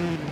Bye.